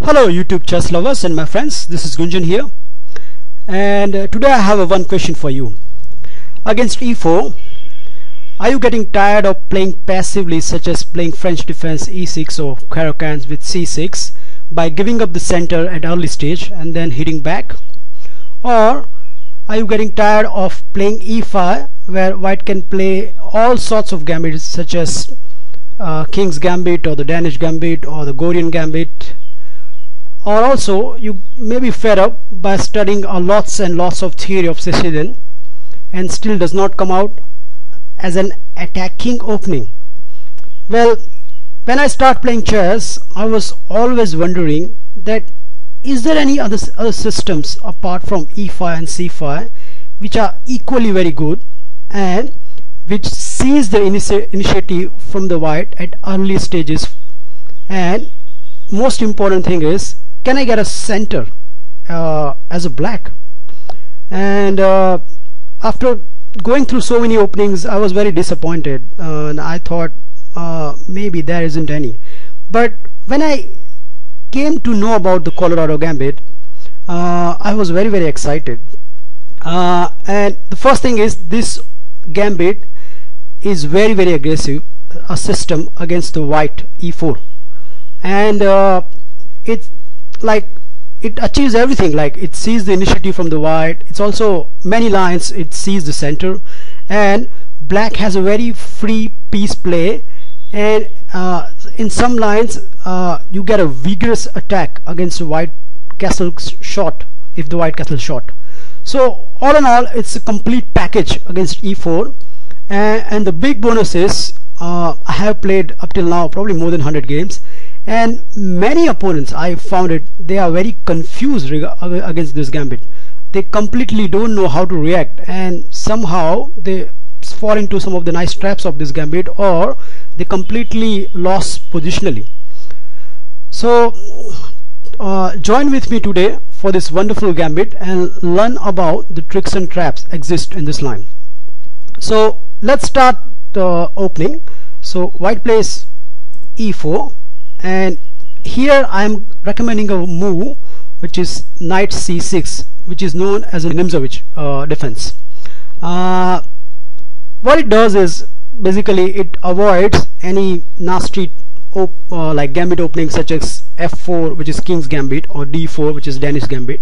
Hello YouTube chess lovers and my friends, this is Gunjan here and uh, today I have a one question for you. Against e4, are you getting tired of playing passively such as playing French defense e6 or Caro-Kann with c6 by giving up the center at early stage and then hitting back? Or are you getting tired of playing e5 where white can play all sorts of gambits such as uh, King's Gambit or the Danish Gambit or the Göring Gambit or also you may be fed up by studying a lots and lots of theory of Sicilian and still does not come out as an attacking opening. Well when I start playing chess I was always wondering that is there any other, other systems apart from e5 and c5 which are equally very good and which sees the initia initiative from the white at early stages? And most important thing is can I get a center uh, as a black? And uh, after going through so many openings I was very disappointed uh, and I thought uh, maybe there isn't any. But when I came to know about the Colorado Gambit uh, I was very very excited. Uh, and the first thing is this Gambit is very very aggressive a system against the white e4 and it's like it achieves everything. Like it sees the initiative from the white it's also many lines it sees the center. And black has a very free piece play. And uh, in some lines uh, you get a vigorous attack against the white castle shot if the white castle shot. So all in all it's a complete package against e4 and, and the big bonus is uh, I have played up till now probably more than 100 games and many opponents I found it they are very confused against this gambit. They completely don't know how to react and somehow they fall into some of the nice traps of this gambit or they completely lost positionally. So uh, join with me today for this wonderful gambit and learn about the tricks and traps exist in this line. So let's start the opening. So white plays e4 and here I am recommending a move which is knight c6 which is known as a Nimzowitsch uh, defense. Uh, what it does is basically it avoids any nasty uh, like gambit openings such as f4 which is king's gambit or d4 which is Danish gambit.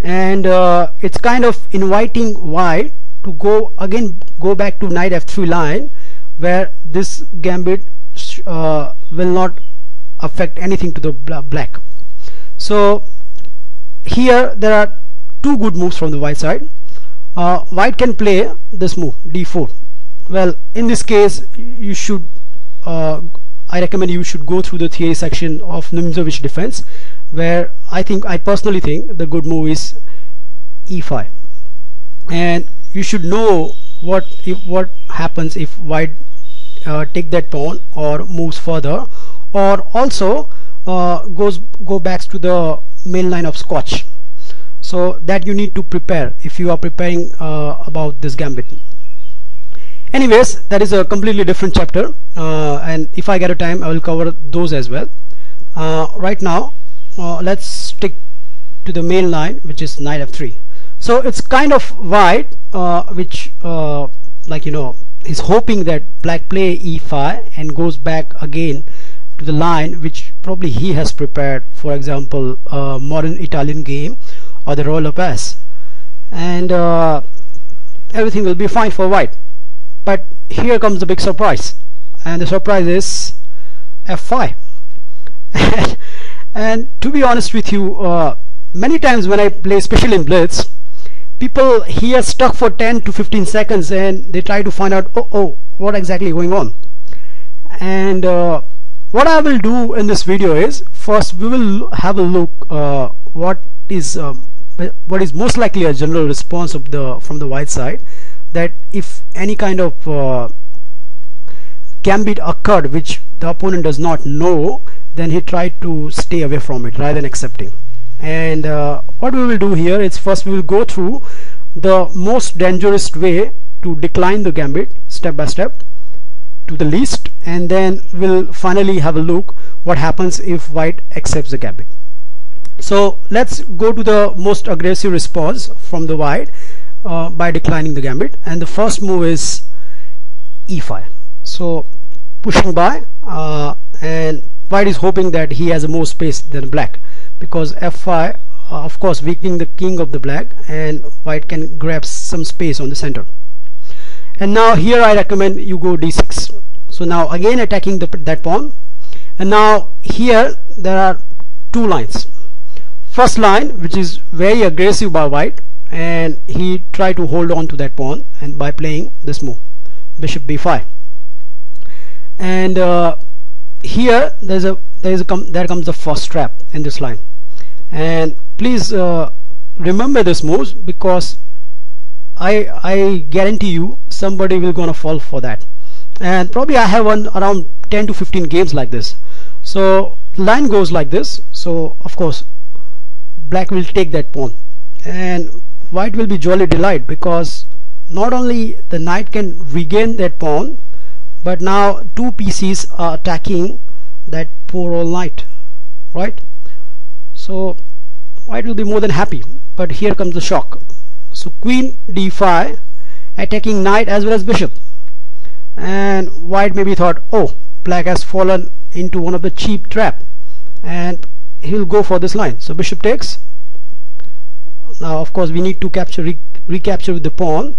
And uh, it's kind of inviting white to go again go back to knight f3 line where this gambit uh, will not affect anything to the black. So here there are two good moves from the white side. Uh, white can play this move d4 well in this case you should uh, I recommend you should go through the theory section of Nimzowitsch defense where I think I personally think the good move is e5 and you should know what if what happens if white uh, take that pawn or moves further or also uh, goes go back to the main line of scotch. So that you need to prepare if you are preparing uh, about this gambit. Anyways that is a completely different chapter uh, and if I get a time I will cover those as well. Uh, right now uh, let's stick to the main line which is knight f3 so it's kind of white uh, which like you know is hoping that black play e5 and goes back again to the line which probably he has prepared for example a modern Italian game or the Ruy Lopez and uh, everything will be fine for white. But here comes the big surprise. And the surprise is f5 and to be honest with you uh, many times when I play especially in blitz people here stuck for 10 to 15 seconds and they try to find out oh, oh what exactly going on? And uh, what I will do in this video is first we will have a look uh, what is um, what is most likely a general response of the from the white side that if any kind of uh, gambit occurred which the opponent does not know then he tried to stay away from it rather than accepting. And uh, what we will do here is first we will go through the most dangerous way to decline the gambit step by step to the least and then we'll finally have a look what happens if white accepts the gambit. So let's go to the most aggressive response from the white uh, by declining the gambit. And the first move is e5 so pushing by uh, and white is hoping that he has more space than black because f5 uh, of course weakening the king of the black and white can grab some space on the center and now here I recommend you go d6 so now again attacking the, that pawn. And now here there are two lines. First line which is very aggressive by white and he tried to hold on to that pawn and by playing this move bishop b5 and uh, here there's a there is a com there comes the first trap in this line. And please uh, remember this moves because I I guarantee you somebody will gonna fall for that. And probably I have one around 10 to 15 games like this. So line goes like this. So of course black will take that pawn. And white will be jolly delighted because not only the knight can regain that pawn but now two pieces are attacking that poor old knight right? So white will be more than happy. But here comes the shock. So queen d5 attacking knight as well as bishop. And white maybe thought oh black has fallen into one of the cheap trap and he'll go for this line. So bishop takes. Now of course we need to capture re recapture with the pawn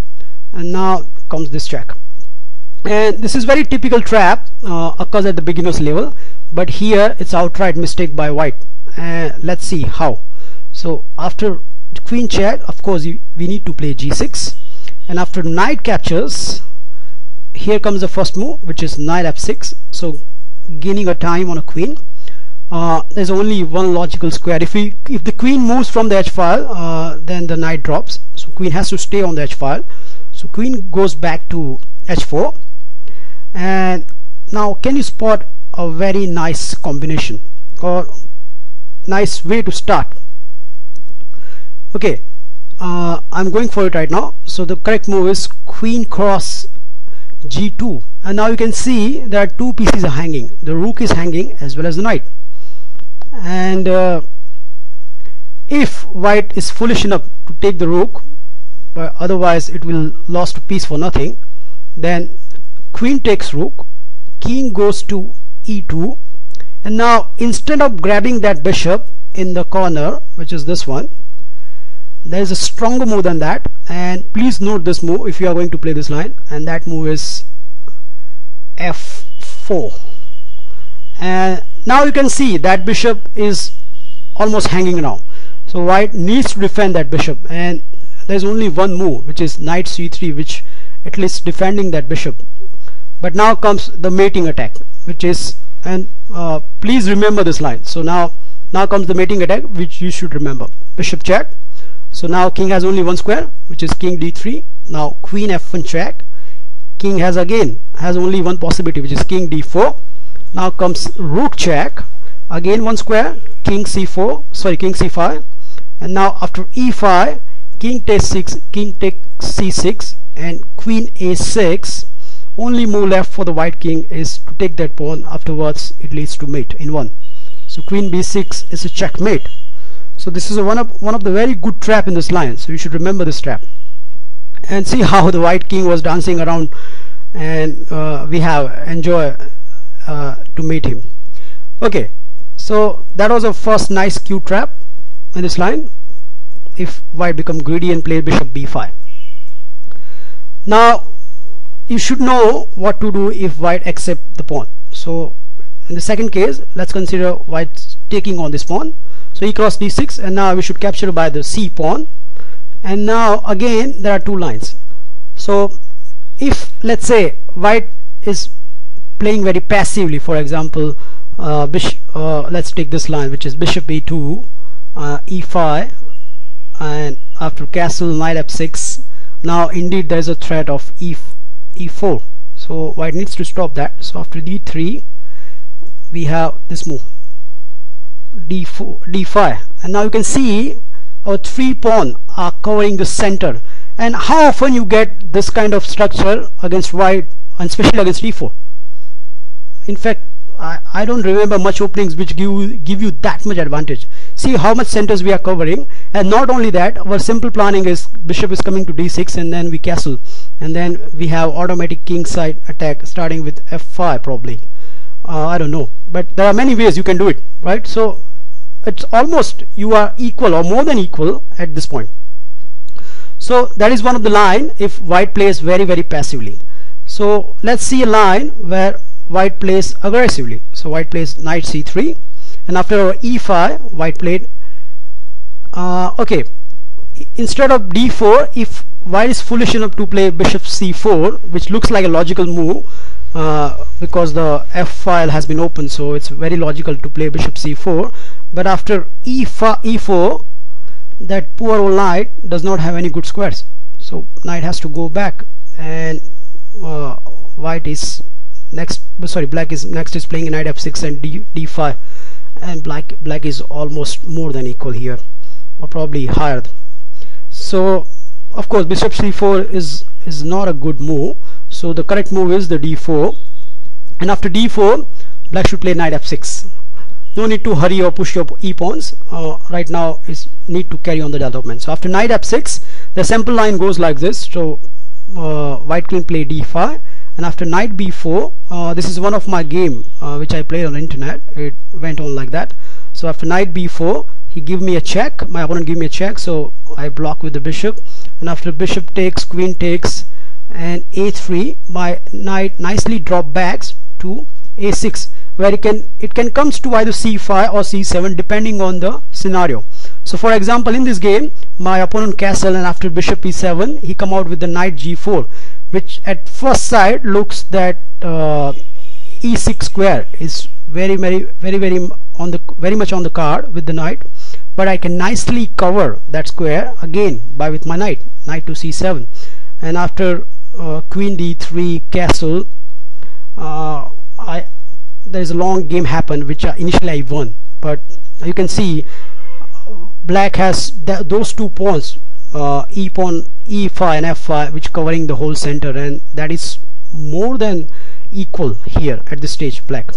and now comes this check and this is very typical trap uh, occurs at the beginners level but here it's outright mistake by white. Uh, let's see how. So after queen check of course we need to play g6 and after knight captures here comes the first move which is knight f6 so gaining a time on a queen. Uh, there's only one logical square. If we if the queen moves from the h file uh, then the knight drops. So queen has to stay on the h file. So queen goes back to h4 and now can you spot a very nice combination or nice way to start? Okay uh, I'm going for it right now. So the correct move is queen cross g2 and now you can see there are two pieces are hanging. The rook is hanging as well as the knight. And uh, if white is foolish enough to take the rook but otherwise it will lost a piece for nothing then queen takes rook king goes to e2 and now instead of grabbing that bishop in the corner which is this one there is a stronger move than that. And please note this move if you are going to play this line. And that move is f4 and now you can see that bishop is almost hanging now so white needs to defend that bishop. And there's only one move which is knight c3 which at least defending that bishop. But now comes the mating attack which is and uh, please remember this line. So now now comes the mating attack which you should remember. Bishop check so now king has only one square which is king d3 now queen f1 check king has again has only one possibility which is king d4 now comes rook check again one square king c4 sorry king c5 and now after e5 king takes 6 king takes c6 and queen a6 only move left for the white king is to take that pawn. Afterwards it leads to mate in one. So queen b6 is a checkmate so this is one of one of the very good trap in this line. So you should remember this trap. And see how the white king was dancing around and uh, we have enjoy uh, to meet him. Okay. So that was a first nice cute trap in this line. If white become greedy and play bishop b5 now you should know what to do if white accept the pawn. So in the second case let's consider white taking on this pawn so e cross d6 and now we should capture by the c pawn and now again there are two lines. So if let's say white is playing very passively for example uh, uh, let's take this line which is bishop e2 uh, e5 and after castle knight f6 now indeed there is a threat of e e4 so white needs to stop that. So after d3 we have this move d4 d5 and now you can see our three pawn are covering the center. And how often you get this kind of structure against white and especially against d4 in fact I, I don't remember much openings which give give you that much advantage. See how much centers we are covering. And not only that our simple planning is bishop is coming to d6 and then we castle. And then we have automatic king side attack starting with f5 probably uh, I don't know. But there are many ways you can do it right? So it's almost you are equal or more than equal at this point. So that is one of the line if white plays very very passively. So let's see a line where white plays aggressively. So white plays knight c3 and after e5 white played uh, okay. Instead of d4 if white is foolish enough to play bishop c4 which looks like a logical move uh, because the f file has been opened so it's very logical to play bishop c4 but after e4, e4 that poor old knight does not have any good squares. So knight has to go back and uh, white is next sorry black is next is playing knight f6 and d, d5 and black black is almost more than equal here or probably higher. So of course bishop c4 is is not a good move so the correct move is the d4 and after d4 black should play knight f6 no need to hurry or push your e pawns. Uh, right now is need to carry on the development. So after knight f6 the sample line goes like this. So uh, white can play d5 and after knight b4 uh, this is one of my game uh, which I played on the internet. It went on like that. So after knight b4 he give me a check. My opponent give me a check. So I block with the bishop. And after bishop takes queen takes and a3 by knight nicely drop backs to a6 where it can it can comes to either c5 or c7 depending on the scenario. So for example in this game my opponent castle and after bishop e7 he come out with the knight g4 which at first sight looks that uh, e6 square is very very very very on the very much on the card with the knight but I can nicely cover that square again by with my knight knight to c7 and after uh, queen d3 castle uh, I there is a long game happened which initially I won but you can see black has th those two pawns uh, e pawn e5 and f5 which covering the whole center and that is more than equal here at this stage black.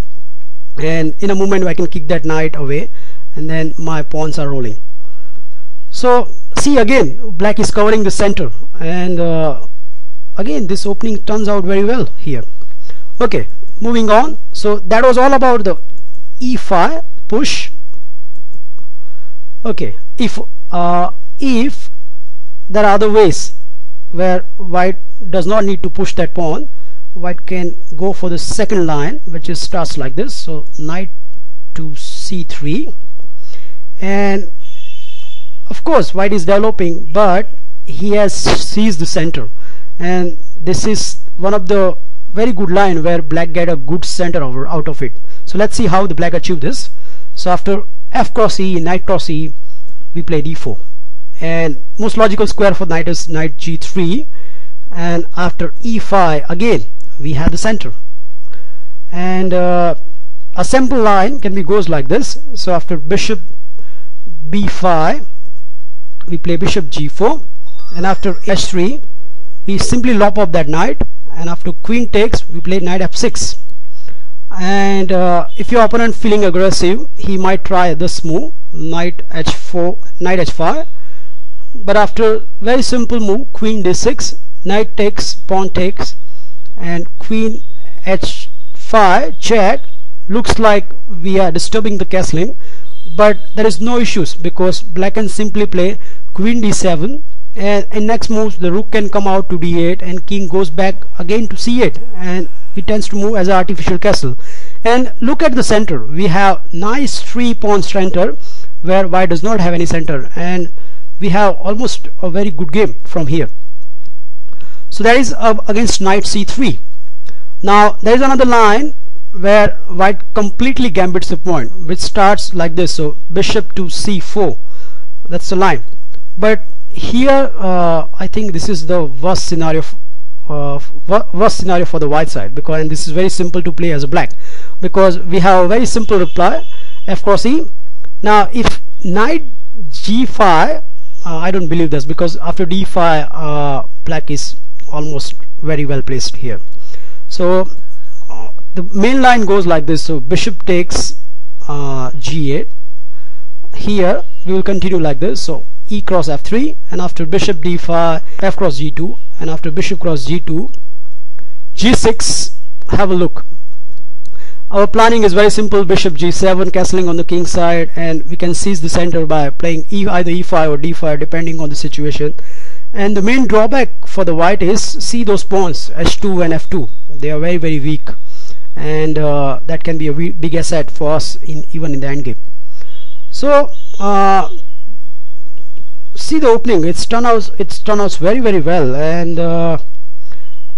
And in a moment I can kick that knight away and then my pawns are rolling. So see again black is covering the center and uh, again this opening turns out very well here. Okay moving on. So that was all about the e5 push. Okay if uh, if there are other ways where white does not need to push that pawn white can go for the second line which is starts like this. So knight to c3 and of course white is developing but he has seized the center and this is one of the very good line where black get a good center over out of it. So let's see how the black achieve this. So after f cross e knight cross e we play d4 and most logical square for knight is knight g3 and after e5 again we have the center. And uh, a simple line can be goes like this. So after bishop b5 we play bishop g4 and after h3 we simply lop off that knight and after queen takes we play knight f6 and uh, if your opponent feeling aggressive he might try this move knight h4 knight h5 but after very simple move queen d6 knight takes pawn takes and queen h5 check looks like we are disturbing the castling. But there is no issues because black can simply play queen d7 and in next moves the rook can come out to d8 and king goes back again to c8 and he tends to move as an artificial castle. And look at the center. We have nice three pawn center where white does not have any center and we have almost a very good game from here. So that is uh, against knight c3 now there is another line where white completely gambits the point which starts like this. So bishop to c4 that's the line. But here uh, I think this is the worst scenario uh, worst scenario for the white side because and this is very simple to play as a black because we have a very simple reply f cross e. Now if knight g5 uh, I don't believe this because after d5 uh, black is almost very well placed here. So uh, the main line goes like this. So bishop takes uh, g8 here we will continue like this. So e cross f3 and after bishop d5 f cross g2 and after bishop cross g2 g6 have a look. Our planning is very simple bishop g7 castling on the king side and we can seize the center by playing e either e5 or d5 depending on the situation. And the main drawback for the white is see those pawns h2 and f2 they are very very weak and uh, that can be a big asset for us in even in the endgame. So uh, see the opening it's turned out it's turned out very very well. And uh,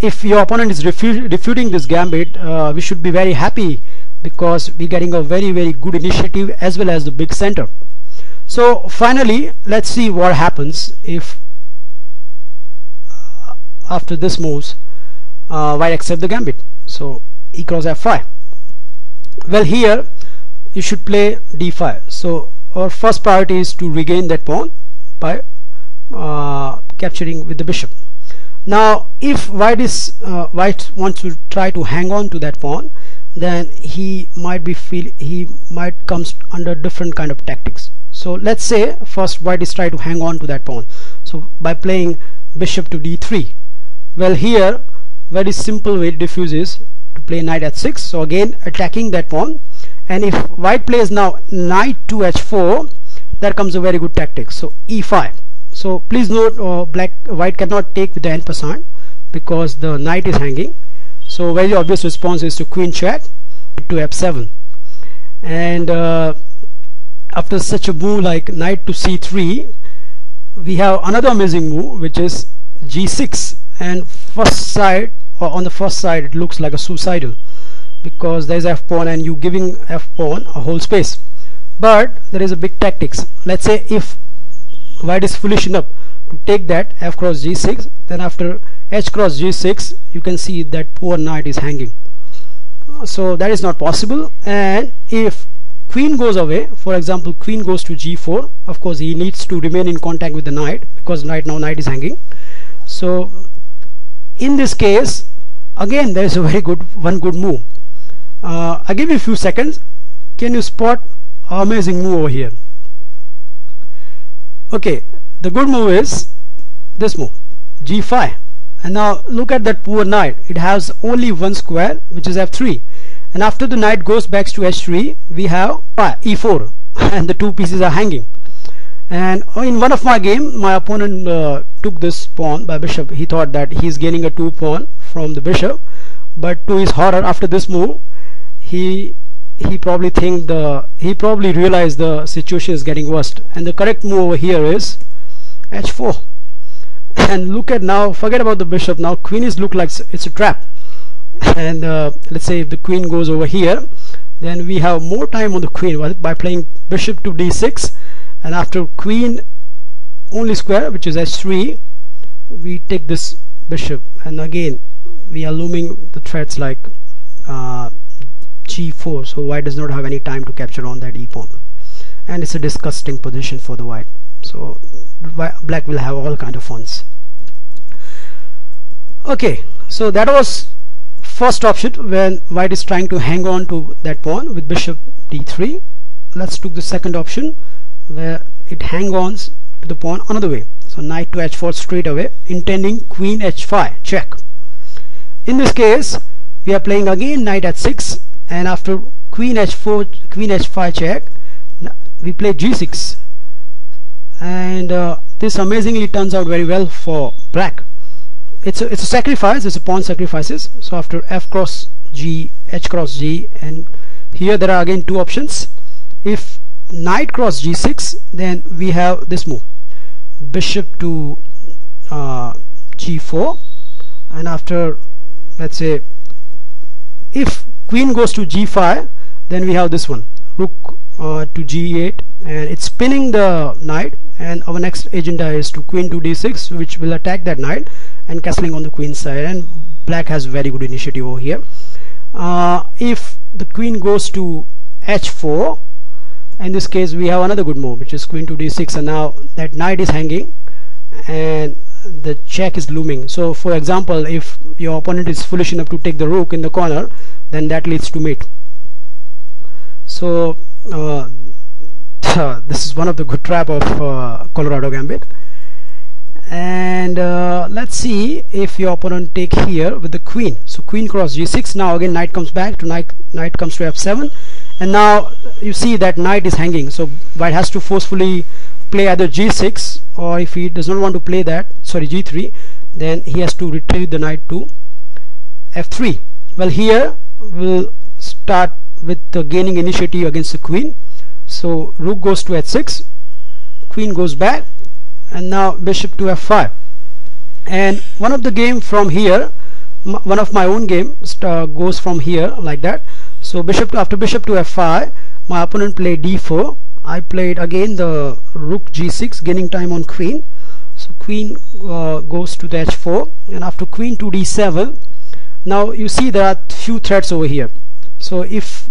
if your opponent is refu refuting this gambit uh, we should be very happy because we're getting a very very good initiative as well as the big center. So finally let's see what happens if uh, after this moves uh, white accept the gambit. So e cross f5 well here you should play d5 so our first priority is to regain that pawn by uh, capturing with the bishop. Now if white is uh, white wants to try to hang on to that pawn then he might be feel he might comes under different kind of tactics. So let's say first white is try to hang on to that pawn. So by playing bishop to d3 well here very simple way to diffuse is to play knight at 6 so again attacking that pawn. And if white plays now knight to h4 there comes a very good tactic. So e5 so please note uh, black white cannot take with the en passant because the knight is hanging. So very obvious response is to queen check to f7 and uh, after such a move like knight to c3 we have another amazing move which is g6 and first side or on the first side it looks like a suicidal because there is f pawn and you giving f pawn a whole space but there is a big tactics. Let's say if white is foolish enough to take that f cross g6 then after h cross g6 you can see that poor knight is hanging. So that is not possible. And if queen goes away for example queen goes to g4 of course he needs to remain in contact with the knight because right now knight is hanging. So in this case again there is a very good one good move. Uh, I give you a few seconds. Can you spot amazing move over here. Okay the good move is this move g5 and now look at that poor knight. It has only one square which is f3 and after the knight goes back to h3 we have e4 and the two pieces are hanging. And in one of my game my opponent uh, took this pawn by bishop. He thought that he's gaining a two pawn from the bishop. But to his horror after this move he he probably think the he probably realized the situation is getting worse and the correct move over here is h4 and look at now forget about the bishop. Now queen is look like it's a trap. And uh, let's say if the queen goes over here then we have more time on the queen by playing bishop to d6 and after queen only square which is h3 we take this bishop. And again we are looming the threats like uh, g4 so white does not have any time to capture on that e pawn and it's a disgusting position for the white. So black will have all kind of funds okay so that was first option when white is trying to hang on to that pawn with bishop d3 let's take the second option where it hang on to the pawn another way. So knight to h4 straight away intending queen h5 check. In this case we are playing again knight h6 and after queen h4 queen h5 check we play g6 and uh, this amazingly turns out very well for black. It's a, it's a sacrifice it's a pawn sacrifices. So after f cross g h cross g and here there are again two options. If knight cross g6 then we have this move. Bishop to uh, g4 and after let's say if queen goes to g5 then we have this one rook uh, to g8 and it's spinning the knight and our next agenda is to queen to d6 which will attack that knight and castling on the queen side and black has very good initiative over here. Uh, if the queen goes to h4 in this case we have another good move which is queen to d6 and now that knight is hanging and the check is looming. So for example if your opponent is foolish enough to take the rook in the corner then that leads to mate so uh, this is one of the good trap of uh, Colorado Gambit. And uh, let's see if your opponent take here with the queen. So queen cross g6 now again knight comes back to knight knight comes to f7 and now you see that knight is hanging. So white has to forcefully play either g6 or if he does not want to play that sorry g3 then he has to retrieve the knight to f3 well here we'll start with the gaining initiative against the queen. So rook goes to h6 queen goes back and now bishop to f5 and one of the game from here one of my own game uh, goes from here like that. So bishop to, after bishop to f5 my opponent played d4 I played again the rook g6 gaining time on queen. So queen uh, goes to the h4 and after queen to d7 now you see there are few threats over here. So if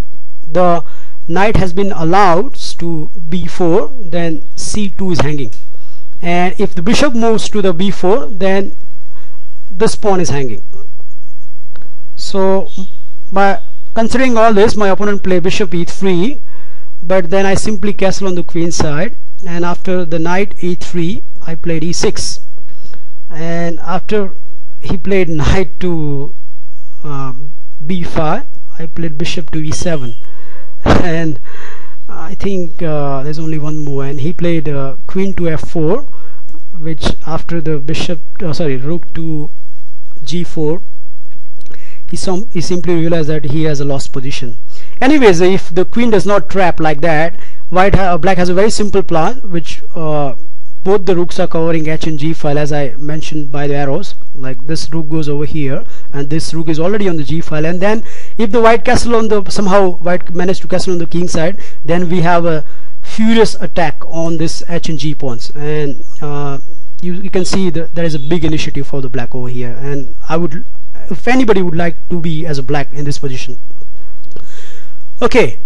the knight has been allowed to b4 then c2 is hanging. And if the bishop moves to the b4 then this pawn is hanging. So by considering all this my opponent play bishop e3 but then I simply castle on the queen side and after the knight e3 I played e6 and after he played knight to uh, b5 I played bishop to e7 and I think uh, there's only one move and he played uh, queen to f4 which after the bishop uh, sorry rook to g4 he, he simply realized that he has a lost position. Anyways if the queen does not trap like that white ha black has a very simple plan which uh, both the rooks are covering h and g file as I mentioned by the arrows. Like this rook goes over here and this rook is already on the g file. And then if the white castle on the somehow white managed to castle on the king side then we have a furious attack on this h and g pawns. And uh, you, you can see that there is a big initiative for the black over here. And I would if anybody would like to be as a black in this position. Okay.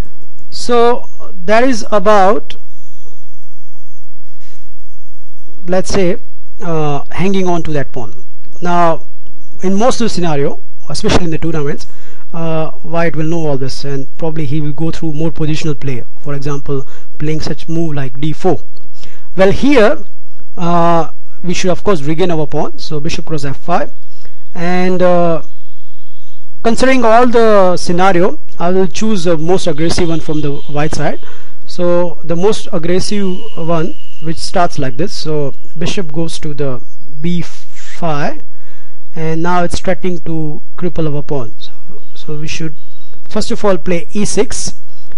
So that is about let's say uh, hanging on to that pawn. Now in most of the scenario especially in the tournaments uh, white will know all this and probably he will go through more positional play. For example playing such move like d4 well here uh, we should of course regain our pawn. So bishop cross f5 and uh, considering all the scenario I will choose the most aggressive one from the white side. So the most aggressive one which starts like this. So bishop goes to the b5 and now it's threatening to cripple our pawn so, we should first of all play e6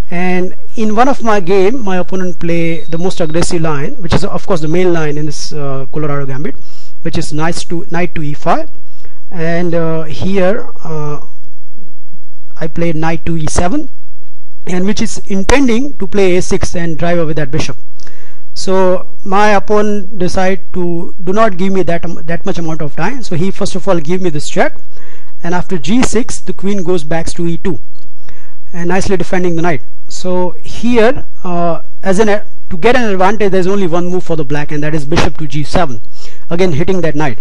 and in one of my game my opponent play the most aggressive line which is of course the main line in this uh, Colorado Gambit which is knight to knight to e5 and uh, here uh, I played knight to e7 and which is intending to play a6 and drive away that bishop so my opponent decide to do not give me that that much amount of time. So he first of all give me this check. And after g6 the queen goes back to e2 and nicely defending the knight. So here uh, as an to get an advantage there's only one move for the black. And that is bishop to g7 again hitting that knight.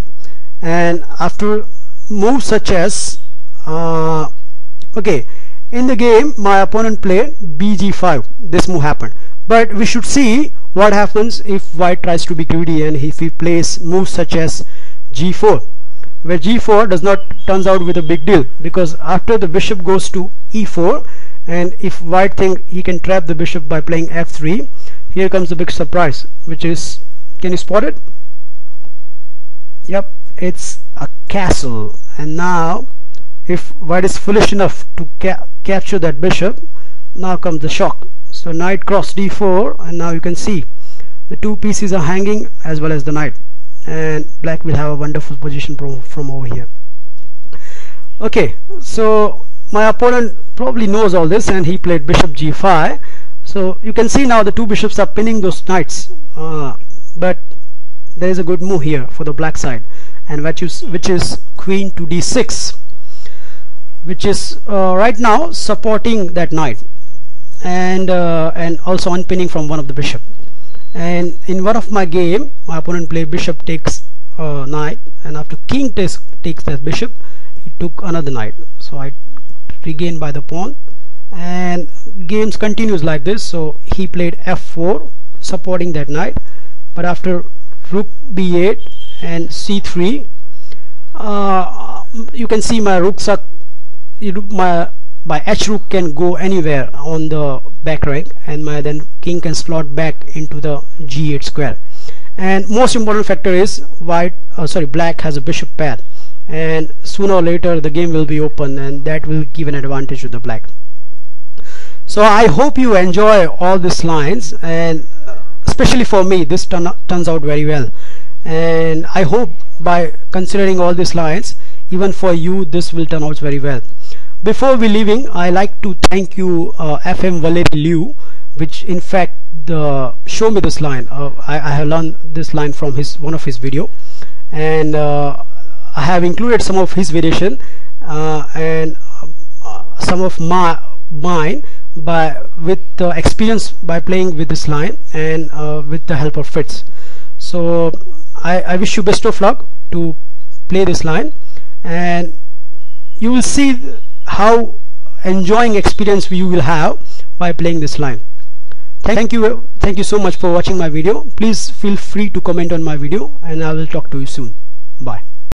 And after moves such as uh, okay. In the game my opponent played bg5 this move happened. But we should see what happens if white tries to be greedy and if he plays moves such as g4 where g4 does not turns out with a big deal because after the bishop goes to e4 and if white think he can trap the bishop by playing f3 here comes the big surprise which is can you spot it? Yep it's a castle. And now if white is foolish enough to ca capture that bishop now comes the shock so knight cross d4 and now you can see the two pieces are hanging as well as the knight and black will have a wonderful position from, from over here. Okay so my opponent probably knows all this and he played bishop g5 so you can see now the two bishops are pinning those knights. Uh, but there is a good move here for the black side and which is which is queen to d6 which is uh, right now supporting that knight and uh, and also unpinning from one of the bishop. And in one of my game my opponent play bishop takes uh, knight and after king takes takes that bishop he took another knight. So I regain by the pawn. And games continues like this. So he played f4 supporting that knight. But after rook b8 and c3 uh, you can see my rooks are my my h rook can go anywhere on the back rank and my then king can slot back into the g8 square. And most important factor is white uh, sorry black has a bishop pair and sooner or later the game will be open and that will give an advantage to the black. So I hope you enjoy all these lines and uh, especially for me this turn turns out very well. And I hope by considering all these lines even for you this will turn out very well before we leaving I like to thank you uh, FM Valeri Lilov which in fact the show me this line. Uh, I, I, have learned this line from his one of his video. And uh, I have included some of his variation uh, and uh, some of my mine by with experience by playing with this line and uh, with the help of Fritz. So I, I wish you best of luck to play this line. And you will see how enjoying experience you will have by playing this line. Thank you thank you so much for watching my video. Please feel free to comment on my video and I will talk to you soon. Bye